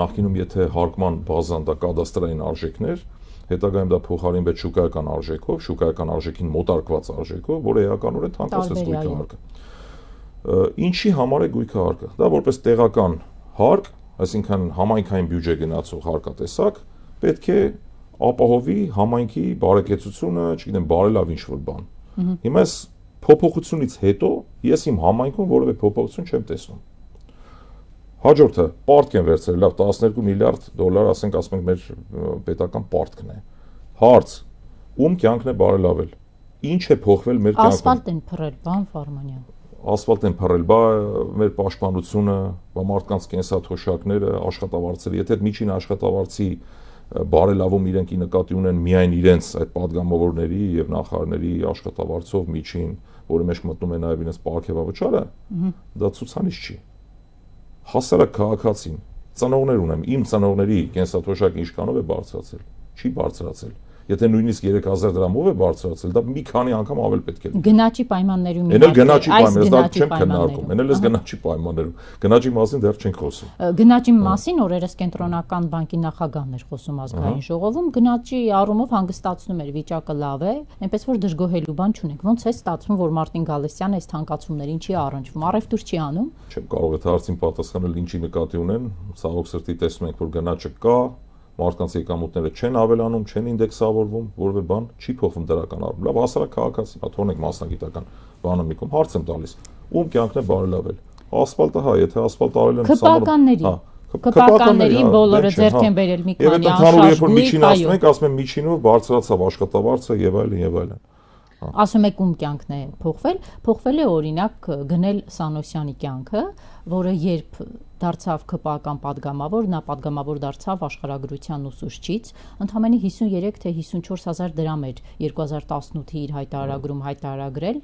Նախկինում եթե հարկման բազան դա կադաստրային արժեքներ, հետագայում դա փոխարինվեց շուկայական արժեքով, շուկայական արժեքին մոտարկված արժեքով, որը էականորեն թանկացրեց գույքը հարկը։ Ինչի համար է գույքը հարկը։ Դա որպես տեղական հարկ այսինքն համայնքային բյուջե գնացող հարկատեսակ, պետք է ապահովի համայնքի բարեկեցությունը, չգիտեմ, բարելավ ինչ-որ բան։ Հիմա այս փոփոխությունից հետո ես իմ համայնքում որևէ փոփոխություն չեմ տեսնում։ Հաջորդը պարտք են վերցրել, լավ 12 միլիարդ դոլար, ասենք ասում ենք մեր պետական պարտքն է։ Հարց. ում կյանքն է բարելավել։ Ինչ է փոխվել մեր կյանքում։ Ասֆալտ են փռել, բան Ֆարմանյան ասֆալտ են փռել, բա մեր պաշտպանությունը, բա մարդկանց կենսաթոշակները, աշխատավարձերը, եթե միջին աշխատավարձի բարելավում իրենք ի նկատի ունեն միայն իրենց այդ падգամավորների եւ նախարարների աշխատավարձով միջին, որը մեջ մտնում է նաեւ իրենց ապահովավճարը, դա ցուցանիշ չի։ Հասարակ քաղաքացին ծնողներ ունեմ, իմ ծնողների կենսաթոշակը ինչքանով է բարձրացել։ Չի բարձրացել եթե նույնիսկ 3000 դրամով է բարձրացել, դա մի քանի անգամ ավել պետք է լինի։ Գնաճի պայմաններում իհարկե։ Էնել գնաճի պայմաններում, դա չեմ քննարկում։ Էնել էս գնաճի պայմաններում։ Գնաճի մասին դեռ չենք խոսում։ Գնաճի մասին օրերս կենտրոնական բանկի նախագահն էր խոսում ազգային ժողովում, գնաճի առումով հանգստացնում էր վիճակը լավ է, այնպես որ դժգոհելու բան չունենք։ Ոնց է ստացվում, որ Մարտին Գալստյանը այս թանկացումներին չի առնչվում, առևտուր չի անում։ Չեմ կարող այդ հարցին պատասխանել ինչի նկատի ունեն։ Սաղոք սրտի տեսնում ենք, որ գնաճը կա, մարդկանց եկամուտները չեն ավելանում, չեն ինդեքսավորվում, որևէ բան չի փոխվում դրական առումով։ Լավ, հասարակ քաղաքացի, հա թողնենք մասնագիտական բանը մի կողմ, հարց եմ տալիս։ Ում կյանքն է բարելավել։ Ասֆալտը հա, եթե ասֆալտ արել են սահմանում, հա, Կպականների բոլորը ձեռք են բերել մի քանի աշխարհ գույք, միջին ասում ենք, ասում են միջինով բարձրացավ աշխատավարձը եւ այլն եւ այլն ասում եք ում կյանքն է փոխվել, փոխվել է օրինակ գնել Սանոսյանի կյանքը, որը երբ դարձավ քպական падգամավոր, նա падգամավոր դարձավ աշխարհագրության ուսուցչից, ընդամենը 53 թե 54000 դրամ էր 2018-ի իր հայտարարագրում հայտարարել հայտարագրել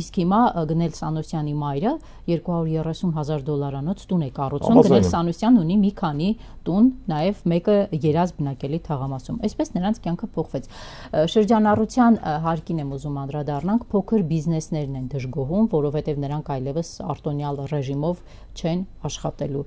իսկ հիմա գնել Սանոսյանի մայրը 230 հազար դոլարանոց տուն է կառուցում գնել Սանոսյան ունի մի քանի տուն նաև մեկը երազ բնակելի թաղամասում այսպես նրանց կյանքը փոխվեց շրջանառության հարկին եմ ուզում անդրադառնանք փոքր բիզնեսներն են դժգոհում որովհետև նրանք այլևս արտոնյալ ռեժիմով չեն աշխատելու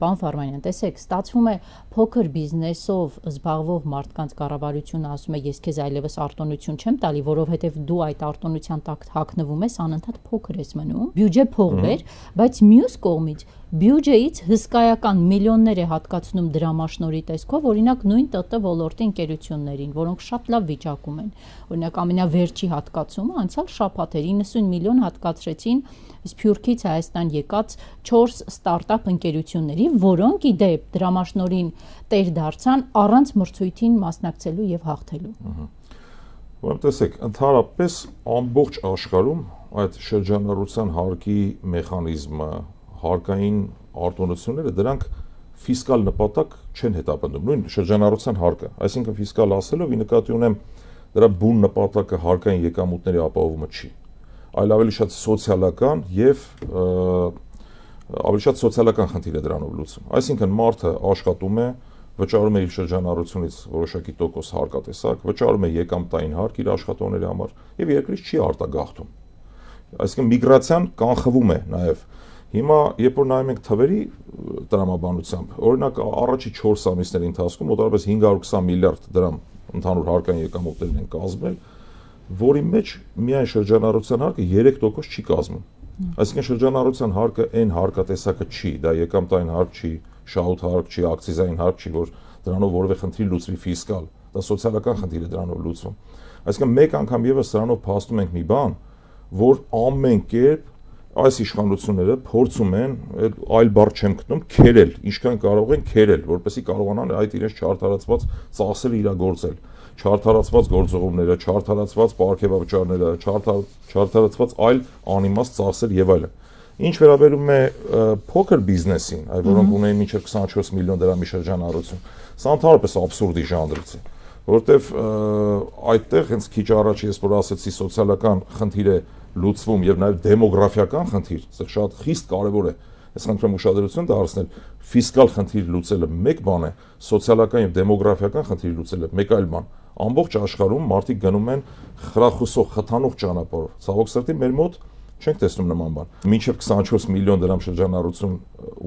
պարոն Ֆարմանյան տեսեք ստացվում է փոքր բիզնեսով զբաղվող մարդկանց կառավարությունը ասում է ես քեզ այլևս արտոնություն չեմ տալի որովհետև դու այդ արտոնության տակ հակնվում ես, անընդհատ փոքր ես մնում, բյուջե փողվեր, բայց մյուս կողմից բյուջեից հսկայական միլիոններ է հատկացնում դրամաշնորի տեսքով, օրինակ նույն ՏՏ ոլորտի ընկերություններին, որոնք շատ լավ վիճակում են։ Օրինակ ամենավերջի հատկացումը անցյալ շաբաթ էր 90 միլիոն հատկացրեցին Սփյուռքից Հայաստան եկած 4 ստարտափ ընկերությունների, որոնք ի դեպ դրամաշնորին տեր դարձան առանց մրցույթին մասնակցելու եւ հաղթելու։ Ուրեմն տեսեք, ընդհանրապես ամբողջ աշխարհում այդ շրջանառության հարկի մեխանիզմը, հարկային արտոնությունները դրանք ֆիսկալ նպատակ չեն հետապնդում։ Նույն շրջանառության հարկը, այսինքն ֆիսկալ ասելով ի նկատի ունեմ դրա բուն նպատակը հարկային եկամուտների ապահովումը չի, այլ ավելի շատ սոցիալական եւ ավելի շատ սոցիալական խնդիր է դրանով լուծում։ Այսինքն մարդը աշխատում է, վճարում է իր շրջանառությունից որոշակի տոկոս հարկատեսակ, վճարում է եկամտային հարկ իր աշխատողների համար եւ երկրից չի արտագաղթում։ Այսինքն միգրացիան կանխվում է նաեւ Հիմա երբ որ նայում ենք թվերի տրամաբանությամբ, օրինակ առաջի 4 ամիսների ընթացքում մոտավորապես 520 միլիարդ դրամ ընդհանուր հարկային եկամուտներն են կազմել, որի մեջ միայն շրջանառության հարկը 3% չի կազմում։ Այսինքն շրջանառության հարկը այն հարկատեսակը չի, դա եկամտային հարկ չի, շահութ հարկ չի, ակցիզային հարկ չի, որ դրանով որևէ խնդիր լուծվի ֆիսկալ, դա սոցիալական խնդիր է դրանով լուծվում։ Այսինքն մեկ անգամ եւս սրանով փաստում ենք մի բան, որ ամեն կերպ այս իշխանությունները փորձում են այլ բառ չեմ գտնում քերել, ինչքան կարող են քերել, որպեսզի կարողանան այդ իրենց չարթարացված ծախսերը իրագործել չարթարացված գործողումները, չարթարացված ապարքեվավճարները, չարթարացված այլ անիմաստ ծախսեր եւ այլն։ Ինչ վերաբերում է փոքր բիզնեսին, այ որոնք ունեն մինչև 24 միլիոն դրամի շրջանառություն, սա ընդհանրապես աբսուրդի ժանրից է, որովհետեւ այդտեղ հենց քիչ առաջ ես որ ասացի սոցիալական խնդիր է լուծվում եւ նաեւ դեմոգրաֆիական խնդիր, սա շատ խիստ կարեւոր է։ Ես խնդրում եմ ուշադրություն դարձնել ֆիսկալ խնդիր լուծելը մեկ բան է, սոցիալական եւ դեմոգրաֆիական խնդիր լուծելը մեկ այլ բան։ Ամբողջ աշխարհում մարդիկ գնում են խրախուսող, խթանող ճանապարհով։ Ցավոք սրտի մեր մոտ չենք տեսնում նման բան։ Մինչև 24 միլիոն դրամ շրջանառություն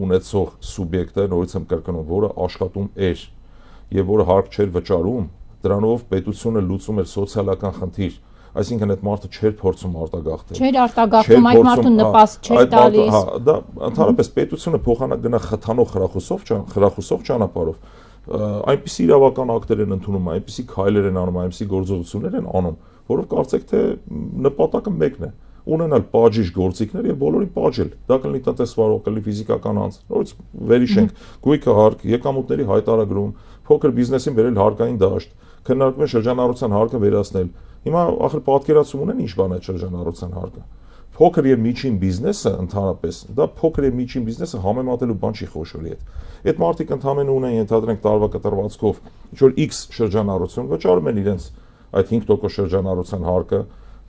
ունեցող սուբյեկտը, նորից եմ կրկնում, որը աշխատում էր եւ որը հարկ չէր վճարում, դրանով պետությունը լուծում էր սոցիալական խնդիր այսինքն այդ մարդը չէր փորձում արտագաղթել։ Չէր արտագաղթում, այդ մարդուն նպաստ չէր տալիս։ Հա, դա ընդհանրապես պետությունը փոխանակ գնա խթանող խրախուսով, խրախուսող ճանապարհով այնպիսի իրավական ակտեր են ընդունում, այնպիսի քայլեր են անում, այնպիսի գործողություններ են անում, որով կարծեք թե նպատակը մեկն է. Ունենալ բաժիշ գործիքներ եւ բոլորին բաժել։ Դա կլինի տնտեսվարող, կլինի ֆիզիկական անձ։ Նորից վերիշենք. Գույքը հարկ, եկամուտների հայտարարում, փոքր բիզնեսին վերել հարկային դաշտ, քննարկում են շրջանառության հարկը վերացնել, Հիմա ախր պատկերացում ունեն ինչ բան է շրջանառության հարկը։ Փոքր եւ միջին բիզնեսը ընդհանրապես, դա փոքր եւ միջին բիզնեսը համեմատելու բան չի խոշորի հետ։ Այդ մարդիկ ընդհանրեն ունեն ենթադրենք տարվա կտրվածքով ինչ որ X շրջանառություն, վճարում են իրենց այդ 5% շրջանառության հարկը,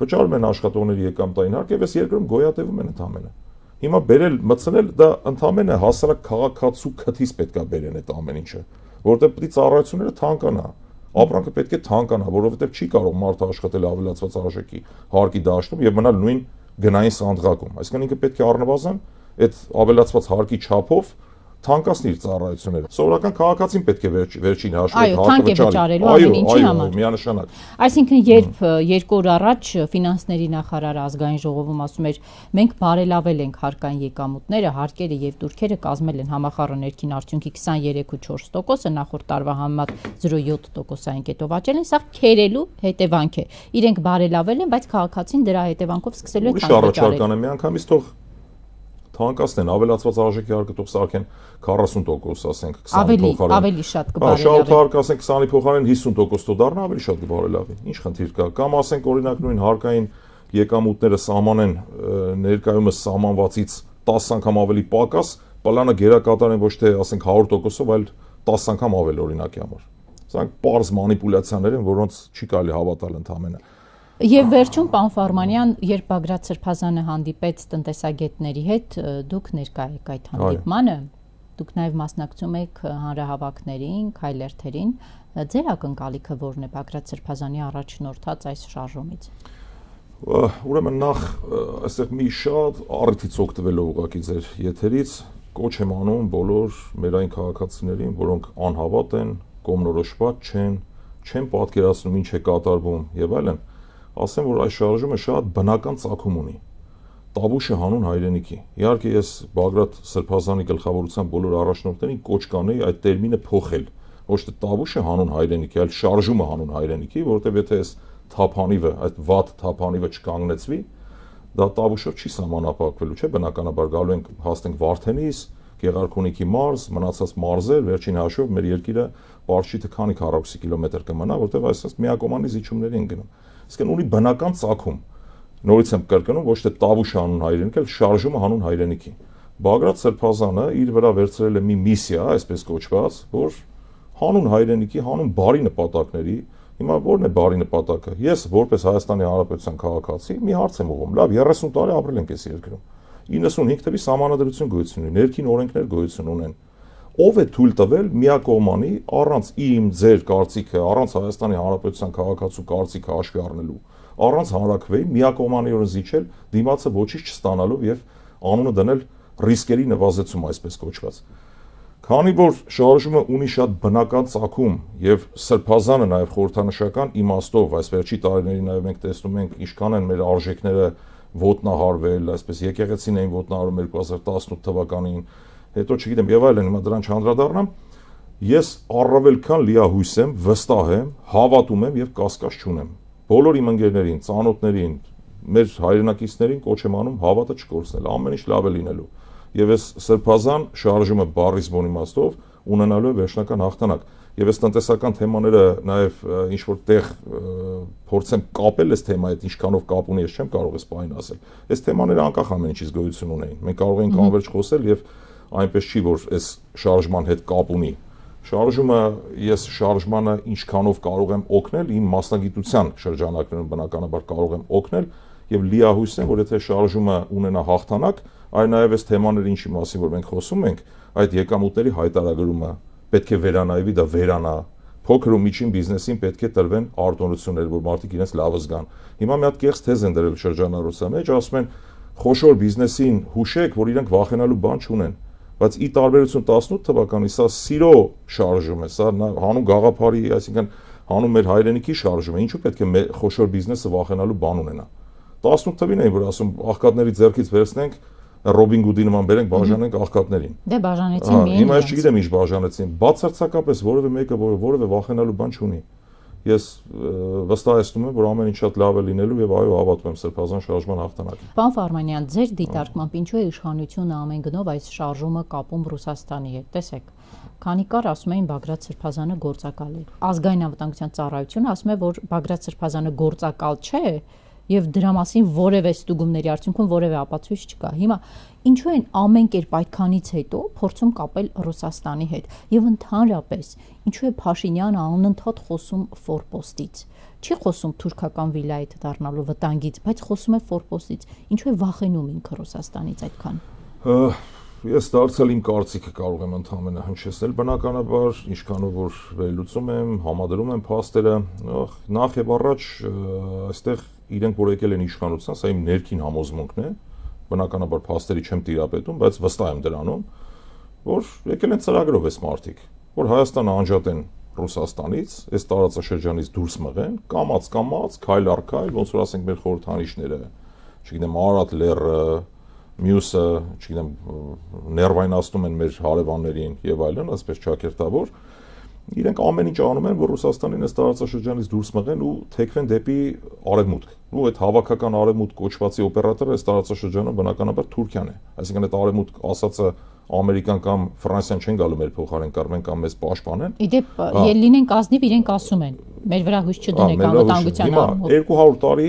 վճարում են աշխատողների եկամտային հարկ եւ այս երկրում գոյատևում են ընդհանրեն։ Հիմա բերել, մցնել դա ընդհանրեն հասարակ քաղաքացու քթից պետքա բերեն այդ ամեն ինչը, որովհետեւ պիտի ծառայությունները թանկանա ապրանքը պետք է թանկանա, որովհետև չի կարող մարդը աշխատել ավելացված արժեքի հարկի դաշտում եւ մնալ նույն գնային սանդղակում։ Այսինքն ինքը պետք է առնվազն այդ ավելացված հարկի չափով թանկացնի իր ծառայությունները։ Սովորական քաղաքացին պետք է վերջ, վերջին հաշվի հարկը վճարի։ Այո, այո, միանշանակ։ Այսինքն երբ երկու օր առաջ ֆինանսների նախարարը ազգային ժողովում ասում էր, մենք բարելավել ենք հարկային եկամուտները, հարկերը եւ դուրքերը կազմել են համախառն ներքին արդյունքի 23.4%-ը նախորդ տարվա համեմատ 0.7%-ային կետով աճել են, սա քերելու հետևանք է։ Իրենք բարելավել են, բայց քաղաքացին դրա հետևանքով սկսելու է քանդակել։ Ուրիշ առաջարկանը միանգամից թող թանկացնեն, ավելացված արժեքի հարկը թող սարքեն 40%, ասենք 20-ի փոխարեն։ Ավելի շատ կբարելավի։ Շահութ հարկը ասենք 20-ի փոխարեն 50% թող դառնա, ավելի շատ կբարելավի։ Ինչ խնդիր կա։ Կամ ասենք օրինակ նույն հարկային եկամուտները սահմանեն ներկայումս սահմանվածից 10 անգամ ավելի պակաս, պլանը գերակատարեն ոչ թե ասենք 100%-ով, այլ 10 անգամ ավել օրինակի համար։ Սրանք པարզ մանիպուլյացիաներ են, որոնց չի կարելի հավատալ ընդհանրապես Եվ վերջում պարոն Ֆարմանյան, երբ Բագրատ Սրբազանը հանդիպեց տնտեսագետների հետ, դուք ներկա եք այդ հանդիպմանը, դուք նաև մասնակցում եք հանրահավաքներին, քայլերթերին, ձեր ակնկալիքը ո՞րն է Բագրատ Սրբազանի առաջնորդած այս շարժումից։ Ուրեմն նախ այստեղ մի շատ առիթից օգտվելով ուղակի ձեր եթերից կոչ եմ անում բոլոր մեր այն քաղաքացիներին, որոնք անհավատ են, կողմնորոշված չեն, չեն պատկերացնում ինչ է կատարվում եւ այլն, ասեմ, որ այս շարժումը շատ բնական ցակում ունի. Տաբուշը հանուն հայրենիքի։ Իհարկե ես Բագրատ Սրբազանի գլխավորության բոլոր առաջնորդներին կոչ կանեի այդ տերմինը փոխել։ Ոչ թե տաբուշը հանուն հայրենիքի, այլ շարժումը հանուն հայրենիքի, որովհետև եթե այս թափանիվը, այդ վատ թափանիվը չկանգնեցվի, դա տաբուշով չի սահմանափակվելու, չէ՞, բնականաբար գալու ենք հասնենք Վարդենիս, Գեղարքունիքի մարզ, մնացած մարզեր, վերջին հաշվով մեր երկիրը Պարշիթը քանի քառակուսի կիլոմետր կմնա, որտեղ այսպես միակոմանի զիջումների են գնում իսկ ունի բնական ցակում նորից եմ կրկնում ոչ թե տավուշ հանուն հայրենիք, այլ շարժումը հանուն հայրենիքի։ Բագրատ Սրբազանը իր վրա վերցրել է մի միսիա, այսպես կոչված, որ հանուն հայրենիքի, հանուն բարի նպատակների, հիմա ո՞րն է բարի նպատակը։ Ես որպես Հայաստանի Հանրապետության քաղաքացի մի հարց եմ ուղում։ Լավ, 30 տարի ապրել ենք այս երկրում։ 95 թվի համանadrություն գոյություն ունի, ներքին օրենքներ գոյություն ունեն ով է թույլ տվել միակողմանի առանց իմ ձեր կարծիքը, առանց Հայաստանի Հանրապետության քաղաքացու կարծիքը հաշվի առնելու, առանց հանրակրվեի միակողմանիորեն զիջել դիմացը ոչինչ չստանալով եւ անունը դնել ռիսկերի նվազեցում այսպես կոչված։ Քանի որ շարժումը ունի շատ բնական ցակում եւ սրբազանը նաեւ խորհրդանշական իմաստով այս վերջի տարիներին նաեւ մենք տեսնում ենք ինչքան են մեր արժեքները ոտնահարվել, այսպես եկեղեցին էին ոտնահարում 2018 թվականին, հետո չգիտեմ եւ այլն, հիմա դրան չանդրադառնամ, ես առավել քան լիահույս եմ, վստահ եմ, հավատում եմ եւ կասկած չունեմ։ Բոլոր իմ ընկերներին, ծանոթներին, մեր հայրենակիցներին կոչ եմ անում հավատը չկորցնել, ամեն ինչ լավ է լինելու։ Եվ այս սրբազան շարժումը բարիս բոն իմաստով ունենալու է վերջնական հաղթանակ եւ այս տնտեսական թեմաները նաեւ ինչ որ տեղ փորձեմ կապել այս թեմայի հետ ինչքանով կապ ունի ես չեմ կարող այս բանը ասել այս թեմաները անկախ ամեն ինչից գոյություն ունեին մենք կարող ենք անverջ խոսել եւ այնպես չի, որ այս շարժման հետ կապ ունի։ Շարժումը ես շարժմանը ինչքանով կարող եմ օգնել իմ մասնագիտության շրջանակներում բնականաբար կարող եմ օգնել եւ լիահույս եմ, որ եթե շարժումը ունենա հաղթանակ, այլ նաեւ այս թեմաները ինչի մասին որ մենք խոսում ենք, այդ եկամուտների հայտարարումը պետք է վերանայվի, դա վերանա փոքր ու միջին բիզնեսին պետք է տրվեն արտոնություններ, որ մարդիկ իրենց լավը զգան։ Հիմա մի հատ կեղծ թեզ են դրել շրջանառության մեջ, ասում են խոշոր բիզնեսին հուշեք, որ իրենք վախենալու բան չունեն բայց ի տարբերություն 18 թվականի սա սիրո շարժում է, սա հանուն գաղափարի, այսինքն հանուն մեր հայրենիքի շարժում է։ Ինչու պետք է խոշոր բիզնեսը վախենալու բան ունենա։ 18 թվին էին, որ ասում աղքատների ձեռքից վերցնենք Ռոբին Գուդի նման բերենք բաժանենք աղքատներին։ Դե բաժանեցին միայն։ Հիմա ես չգիտեմ ինչ բաժանեցին։ Բացարձակապես որևէ մեկը որևէ վախենալու բան չունի ես վստահեցնում եմ, որ ամեն ինչ շատ լավ է լինելու եւ այո, հավատում եմ Սրբազան շարժման հաղթանակին։ Պարոն Ֆարմանյան, ձեր դիտարկմամբ ինչու է իշխանությունը ամեն գնով այս շարժումը կապում Ռուսաստանի հետ։ Տեսեք, քանի կար ասում էին Բագրատ Սրբազանը գործակալ է։ Ազգային անվտանգության ծառայությունը ասում է, որ Բագրատ Սրբազանը գործակալ չէ, եւ դրա մասին որևէ ստուգումների արդյունքում որևէ ապացույց չկա։ Հիմա ինչու են ամեն կերպ այդքանից հետո փորձում կապել Ռուսաստանի հետ եւ ընդհանրապես ինչու է Փաշինյանը անընդհատ խոսում ֆորպոստից։ Չի խոսում թուրքական վիլայետ դառնալու վտանգից, բայց խոսում է ֆորպոստից։ Ինչու է վախենում ինքը Ռուսաստանից այդքան։ Ես դարձել իմ կարծիքը կարող եմ ընդհանրապես հնչեցնել բնականաբար, ինչքանով որ վերլուծում եմ, համադրում եմ փաստերը, նախ եւ առաջ այստեղ իրենք որ եկել են իշխանության, սա իմ ներքին համոզմունքն է, բնականաբար փաստերի չեմ տիրապետում, բայց վստահ եմ դրանում, որ եկել են ծրագրով այս մարտիկ, որ Հայաստանը անջատեն Ռուսաստանից, այս տարածաշրջանից դուրս մղեն, կամած կամած, քայլ առ քայլ, ոնց որ ասենք մեր խորհրդանիշները, չգիտեմ, Արադ լեռը, մյուսը, չգիտեմ, ներվայնացնում են մեր հարևաններին եւ այլն, ասպես ճակերտավոր, իրենք ամեն ինչ անում են, որ Ռուսաստանին այս տարածաշրջանից դուրս մղեն ու թեքվեն դեպի արևմուտք։ Ու այդ հավաքական արևմուտք կոչվածի օպերատորը այս տարածաշրջանը բնականաբար Թուրքիան է։ Այսինքն այդ արևմուտք ասածը Ամերիկան կամ Ֆրանսիան չեն գալու մեր փոխարեն կարմեն կամ մեզ պաշտպանեն։ Իդեպ լինենք ազնիվ իրենք ասում են։ Մեր վրա հույս չդնեք անվտանգության առումով։ 200 տարի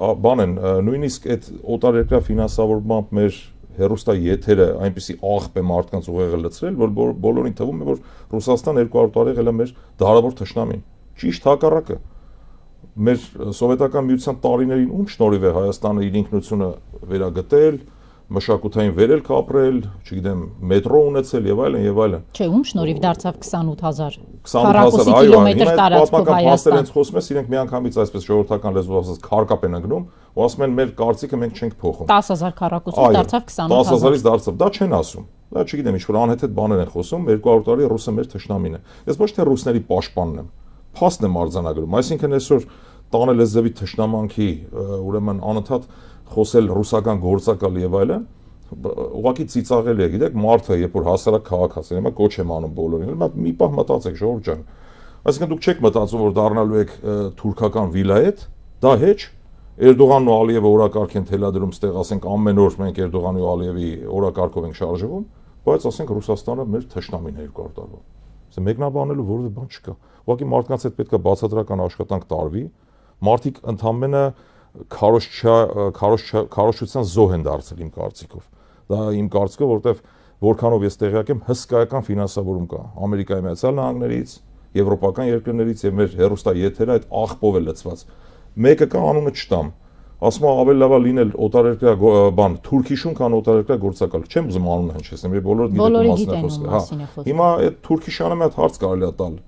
բան են նույնիսկ այդ օտարերկրյա ֆինանսավորմամբ մեր հերոստա եթերը այնպեսի աղբ է մարդկանց ուղեղը լցրել, որ բոլորին թվում է, որ Ռուսաստան 200 տարի եղել է մեր դարավոր թշնամին։ Ճիշտ հակառակը։ Մեր սովետական միության տարիներին ում շնորհիվ է Հայաստանը իր ինքնությունը վերագտել, մշակութային վերելք ապրել, չգիտեմ, մետրո ունեցել եւ այլն եւ այլն։ Չէ, ում շնորհիվ դարձավ 28000 28000 կիլոմետր տարածքով Հայաստան։ Պատմական խոսում ես, իրենք միանգամից այսպես ժողովրդական լեզվով ասած քարկապ են ընկնում, ու ասում են մեր կարծիքը մենք չենք փոխում։ 10000 քառակուսից դարձավ 28000։ 10000-ից դարձավ, դա չեն ասում։ Դա չգիտեմ, ինչ որ անհեթեթ բաներ են խոսում, 200 տարի ռուսը մեր թշնամին է։ Ես ոչ թե ռուսների պաշտպանն եմ, փաստն եմ արձանագրում, այսինքն այսօր տանել էզևի թշնամանքի ուրեմն անընդհատ խոսել ռուսական գործակալ եւ այլն, ուղղակի ծիծաղել է, գիտեք, մարդը, երբ որ հասարակ քաղաքացի, հիմա կոչ եմ անում բոլորին, հիմա մի պահ մտածեք, ժողովուրդ ջան։ Այսինքն դուք չեք մտածում, որ դառնալու եք թուրքական վիլայետ, դա հեչ Էրդողանն ու Ալիևը օրակարգ են թելադրում, ստեղ ասենք ամեն օր մենք Էրդողանի ու Ալիևի օրակարգով ենք շարժվում, բայց ասենք Ռուսաստանը մեր թշնամին է երկու տարվա։ Ասենք մեկնաբանելու որևէ բան չկա։ Ուղղակի մարդկանց հետ պետքա բացատրական աշխատանք տարվի։ Մարդիկ ընդամենը քարոշչա քարոշչության զոհ են դարձել իմ կարծիքով։ Դա իմ կարծիքով, որովհետև որքանով ես տեղյակ եմ, հսկայական ֆինանսավորում կա Ամերիկայի Միացյալ Նահանգներից, եվրոպական երկրներից եւ մեր հերոստա եթերը այդ աղբով է լցված։ Մեկը կա անունը չտամ ասում եմ ավելի լավ է լինել օտարերկրյա բան թուրքիշուն քան օտարերկրյա գործակալ չեմ ուզում անունը հնչեցնեմ եւ բոլորը գիտեն ում մասն է խոսքը հա հիմա այդ թուրքիշանը մի հատ հարց կարելի է տալ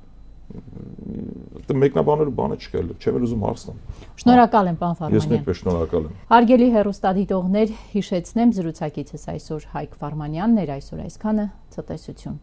դա մեկնաբանելու բանը չկա չեմ էլ ուզում հարց տամ շնորհակալ եմ պարոն Ֆարմանյան ես նույնպես շնորհակալ եմ հարգելի հերոստադիտողներ հիշեցնեմ զրուցակիցս այսօր Հայկ Ֆարմանյանն էր այսօր այսքանը ցտեսություն